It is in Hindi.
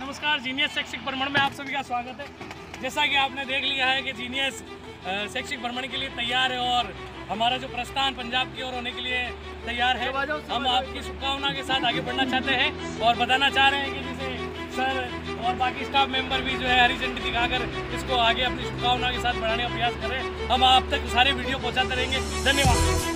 नमस्कार जीनियस शैक्षिक भ्रमण में आप सभी का स्वागत है। जैसा कि आपने देख लिया है कि जीनियस शैक्षिक भ्रमण के लिए तैयार है और हमारा जो प्रस्थान पंजाब की ओर होने के लिए तैयार है हम आपकी शुभकामना के साथ आगे बढ़ना चाहते हैं और बताना चाह रहे हैं कि जैसे सर और बाकी स्टाफ मेंबर भी जो है हरी झंडी दिखाकर इसको आगे अपनी शुभकामना के साथ बढ़ाने का प्रयास करें हम आप तक सारे वीडियो पहुँचाते रहेंगे। धन्यवाद।